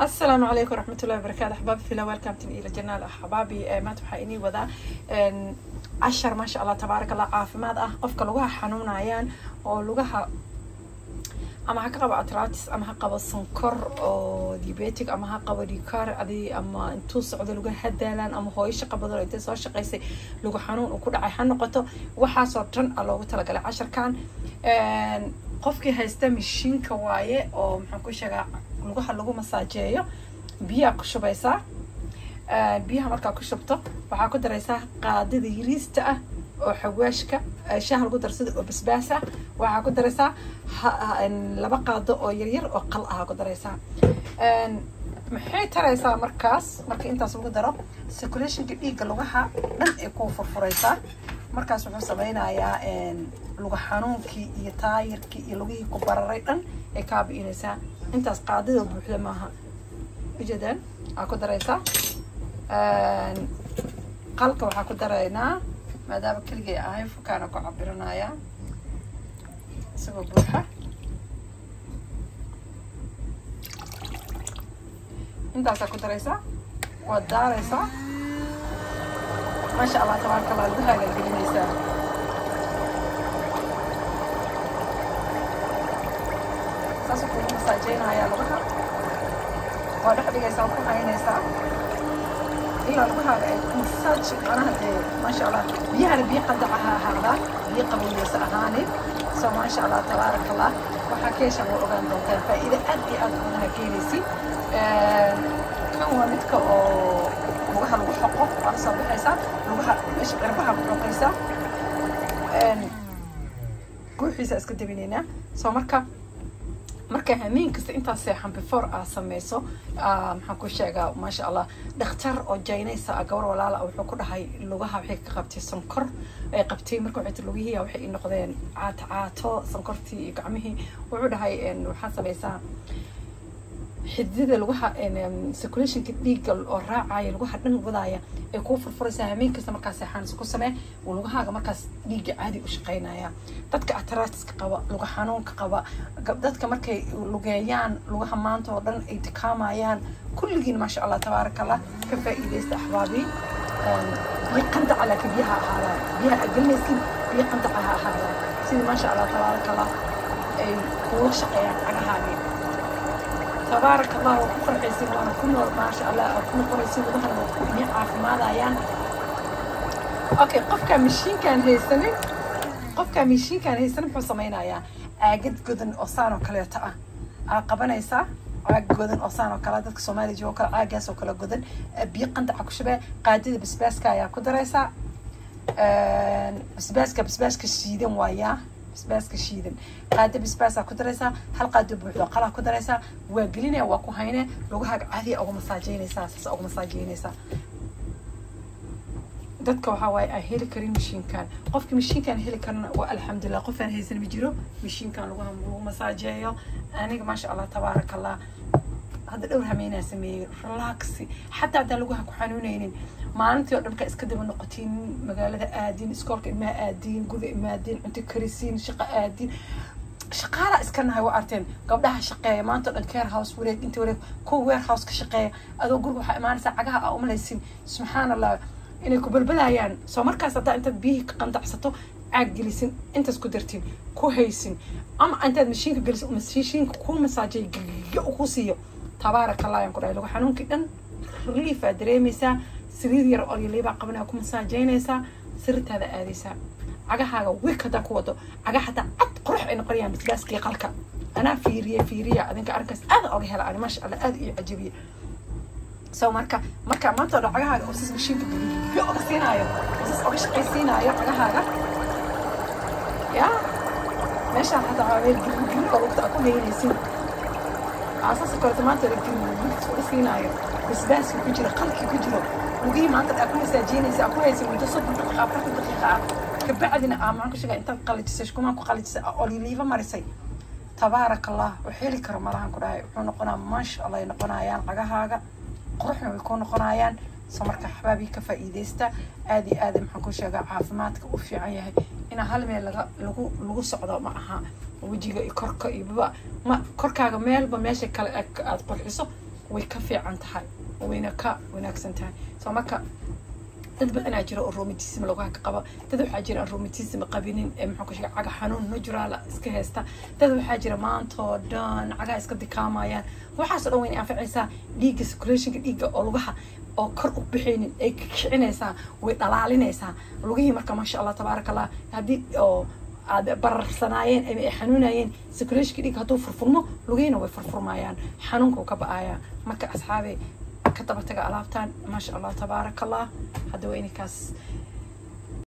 السلام عليكم ورحمة الله وبركاته أحبابي في الأول كانت إلى جنة أحبابي. آه، ما تبحيني وذا عشر ما شاء الله تبارك الله. آه، عافي ماذا؟ أفك لغة حنون عيان أو لغة أما حقا بأتراتيس أما حقا بسنكر أو ديبيتك أما حقا بديكار أدي أما انتو سعودة لغة هدالان أما هوي شقا بدل إنتي سوى شقيسي لغة حنون وكود عي حنقطو وحا صورتن ألو تلقى عشر كان. قفكي هايستا مشين كواية أو محنكو شقا lugaha lagu masaajeeyo biyaa ku shubaysaa biyaha markaa ku shubto waxaa ku daraysaa qaadida yiriista ah oo xawaashka shaaha lagu darsada oo basbaas ah waxaa ku daraysaa laba qaado oo yaryar oo qal ah ku daraysaa maxay taraysaa markaas marka intaas lagu daro circulationka dhiigga lugaha dhan ay ku furfuraysaa markaas wuxuu sameynayaa luga xanuunkii iyo taayirkii iyo lugihii ku bararay dhan ay kaabi'inaysaa intaas qaadida buuxda maaha ujeedaan waxaa ku daraysaa qalka waxaa ku daraynaa maadaama keligay ahay fukaana ku cabiranaya isagoo buuxa intaasaa ku daraysaa waad daaraysaa maasha allah tabaaraka allah lagu hagaalgelinaysaa saasuu kugu masaajeynaya lugaha waa dhex dhigaysaa ku haynaysaa ilaa lugahaaga ay masaaj macnaha dee maasha allah biyahana biyo qadaca ha ahaadaan biyo qabowyeysa ahaanin so maasha allah tabaaraka allah waxaa ka heshaan waa ogaan doontaan faa'iida aad iyo aad badana ka helaysi kan waa midka oo lugaha lagu xoqo waa la soo bixaysaa lugaha meesha cirbaha ku xoqaysaa guuxiisa iska dabinaynaa soo marka marka hameen kasta intaas seexan before aa sameyso maxaan ku sheegaa maasha allah dhakhtar oo jaynaysa gabar walaala wuxuu ku dhahay lugaha waxay ka qabtay sonkor ay qabtay marka waxay tii lugihii waxay noqdeen caato sonkortii iyo gacmihii wuxuu dhahay waxaa sameysaa xididada lugaha circulationka dhiigga oo raacaya lugaha dhan wadaaya ay kuu furfuraysaa hameen kasta markaas seexanaysa ku samee lugahaaga markaas dhiigga caadi u shaqaynaya dadka atratiska qaba luga xanuunka qaba dadka markay lugeeyaan lugaha maanta oo dhan ay tikaamayaan kulligiin maasha allah tabaaraka allah ka faa'iidaysta axbaabii biyo qandaca laakiin biyaha ahaadaan biyaha agelinaysin biyo qandaca ha ahaadaan sidii maasha allah tabaaraka allah ay kuula shaqeeyaan cagahaagii تبارك الله وكفر قيسي وأنا كنور ما شاء الله كنور قريسي وظهر وكفر يقع في ماذا يان أوكي قف كان مشين كان هاي السنة قف كان مشين كان هاي السنة بحصمينا يا. أجد قدن أصان وكليتا أقبنا يسا. عاق جودن أصلاً وكله ده كسومالي جوا كله عاق جاس وكله جودن بيقند عكس شبه. قاعدين بس بس كايا كده رأسا بس بس كبس بس كشيء ده ويا. بسباس كشيدن. قاد بسباس كدرسا هل قاد بوحدة قلا كدرسا وقلنا وقو هينا لوقو حاق عادي أو مساجيني ساس أغو مساجيني سا دادكو حاواي أهيل كرين مشين كان. قفك مشين كان هيل كرن والحمد لله. قفان هيزن بجيرو مشين كان لوقو هم مساجيه أنيق ما شاء الله تبارك الله. Nahay waa arteen gabdhaha shaqeeya maanta oo dhan care house wareeg inta wareeg kuwa warehouse ka shaqeeya adoo guriga waxaa imaanaysaa cagaha aa umalaysin subxaan allah inay ku balbalayaan soo markaas haddaa intaad biyihii ka qandacsato caag gelisin intaas ku dartiin ku haysin ama intaad mashiinka gelisin mashiinka ku masaajay gaga ku siiyo تبارك الله يا قرية لو حنونك إن ريفة دريميسا سرير يرى أولي ليبا قبنها كمسا جينيسا سرت هذا آريسا عقا حاجة ويك هذا كوتو عقا حتى أت قرح إن بس بس كي قلك أنا في ريا في ريا أذنك أركس أذ أولي هلا أنا ماشي على أذ إيه عجبي سو مركا مركا ما تقول عقا حاجة أساس مشين في الدنيا يا أكسينا يا قيسينا يا عقا حاجة يا ماشي حتى عامل جرين جرين قلوك تأكل هيني سين siinaayo basbaaskii ku jiro qalkii ku jiro lugihii maanta aa ku masaajeynaysa aa ku haysa muddo soddon daqiiqa afartan daqiiqa ah kabacdina aa maxaan ku sheegaa intaad qalajisay shkumaan ku qalajisay oliliiva marisay tabaaraka allah wax heli karo malahan ku dhahay wuxuu noqonaa maasha allah ay noqonayaan cagahaaga quruxna way ku noqonayaan soo marka xabaabii ka faa'iidaysta aad iyo aad maxaan ku sheegaa caafimaadka u fiican yahay korka iyo baba ma korkaaga meelba meesha kale aad qurxiso way ka fiican tahay wayna ka wanaagsan tahay soo marka dad badanaa jira oo romatism laguha ka qaba dad waxaa jira aan romatism qabinin ee muxuu ka sheega caga xanuun najuraala iska haysta dad waxaa jira maanta oo dhan cagaha iska dikaamayaan waxaasoo dhan wayna anfacaysaa dhiigga circulationka dhiigga oo lugaha oo kor u bixaynin ay kicinaysaa way dhalaalinaysaa lugihii marka maasha allah tabaaraka allah haddii oo aad bararsanaayeen ay xanuunayeen circulationka dhiigga hadduu furfurmo lugihiina way furfurmayaan xanuunka uu ka ba'ayaa marka asxaabe ka daba taga alaabtaan maasha allah tabaaraka allah hadda waa inikaas